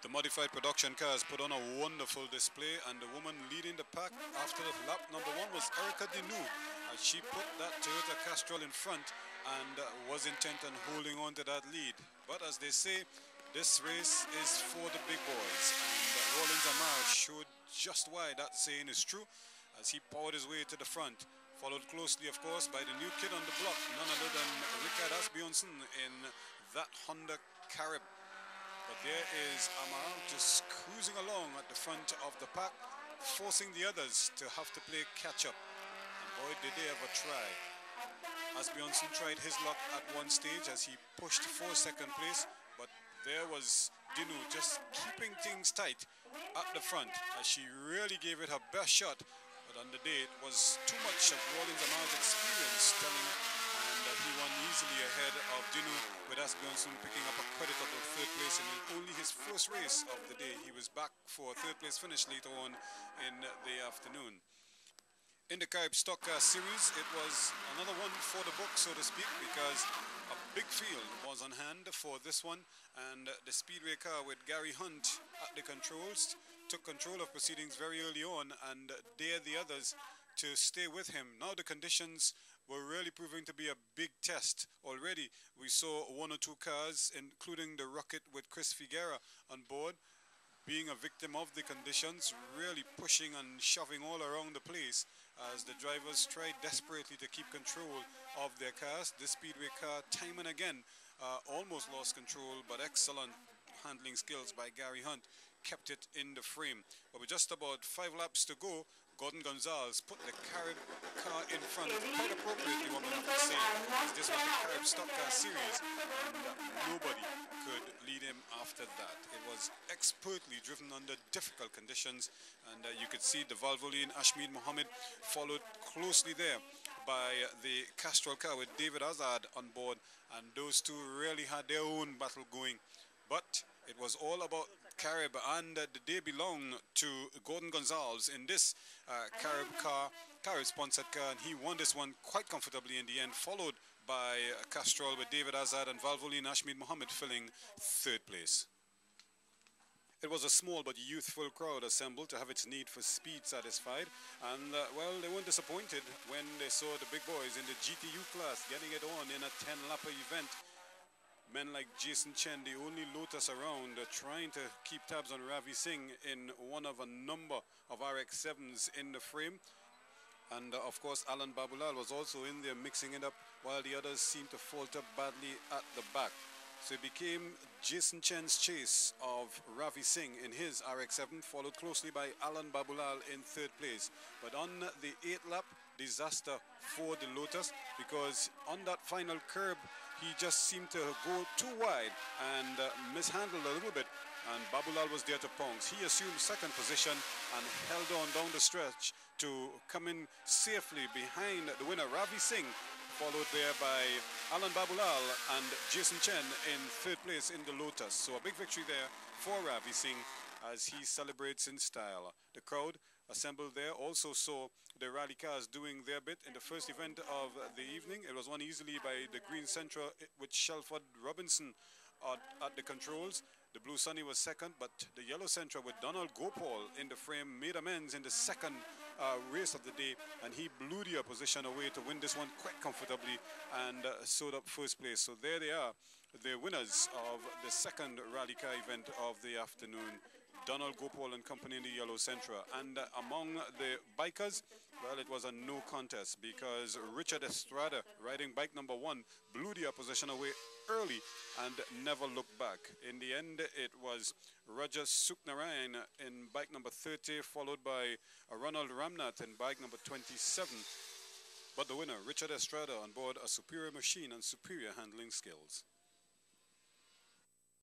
The modified production cars put on a wonderful display and the woman leading the pack after the lap number one was Erica Dinu as she put that Toyota Castrol in front and uh, was intent on holding on to that lead. But as they say, this race is for the big boys and uh, Rawlings Amar showed just why that saying is true as he powered his way to the front. Followed closely, of course, by the new kid on the block, none other than Rickard Asbjornsen in that Honda Carib but there is Amar just cruising along at the front of the pack, forcing the others to have to play catch up. And boy, did they ever try. Asbjornsen tried his luck at one stage as he pushed for second place, but there was Dinu just keeping things tight at the front as she really gave it her best shot. But on the day, it was too much of Rawlings Amar's experience telling he won easily ahead of Dinu with Asbjornsen picking up a creditable third place in only his first race of the day. He was back for a third place finish later on in the afternoon. In the Carib Stock Car Series, it was another one for the book, so to speak, because a big field was on hand for this one, and the Speedway car with Gary Hunt at the controls took control of proceedings very early on and dared the others to stay with him. Now the conditions were really proving to be a big test. Already we saw one or two cars, including the Rocket with Chris Figuera on board, being a victim of the conditions, really pushing and shoving all around the place as the drivers tried desperately to keep control of their cars. The Speedway car, time and again, uh, almost lost control, but excellent handling skills by Gary Hunt kept it in the frame. But with just about five laps to go, Gordon Gonsalves put the Carib car in front, quite appropriately one would have to say, this was the Carib Stock Car Series, and nobody could lead him after that. It was expertly driven under difficult conditions, and uh, you could see the Valvoline Ashmead Mohammed followed closely there by the Castrol car with David Azad on board, and those two really had their own battle going. But it was all about Carib, and uh, the day belonged to Gordon Gonsalves in this uh, Carib car, Carib sponsored car, and he won this one quite comfortably in the end, followed by uh, Castrol with David Azad and Valvoline Ashmead Mohammed filling third place. It was a small but youthful crowd assembled to have its need for speed satisfied, and uh, well, they weren't disappointed when they saw the big boys in the GTU class getting it on in a 10-lapper event men like Jason Chen, the only Lotus around, uh, trying to keep tabs on Ravi Singh in one of a number of RX-7s in the frame. And uh, of course, Allan Baboolal was also in there mixing it up while the others seemed to falter badly at the back. So it became Jason Chen's chase of Ravi Singh in his RX-7, followed closely by Allan Baboolal in third place. But on the eighth lap, disaster for the Lotus because on that final curb, he just seemed to go too wide and uh, mishandled a little bit and Baboolal was there to pounce. He assumed second position and held on down the stretch to come in safely behind the winner Ravi Singh followed there by Allan Baboolal and Jason Chen in third place in the Lotus. So a big victory there for Ravi Singh as he celebrates in style. The crowd assembled there also saw the rally cars doing their bit in the first event of the evening. It was won easily by the Green Sentra with Shelford Robinson at, at the controls. The Blue Sunny was second, but the Yellow Sentra with Donald Gopal in the frame made amends in the second uh, race of the day, and he blew the opposition away to win this one quite comfortably and uh, sewed up first place. So there they are, the winners of the second rally car event of the afternoon. Donald Gopal and company in the Yellow Sentra. And uh, among the bikers, well, it was a no contest because Richard Estrada, riding bike number one, blew the opposition away early and never looked back. In the end, it was Roger Suknarayan in bike number 30, followed by Ronald Ramnath in bike number 27. But the winner, Richard Estrada, on board a superior machine and superior handling skills.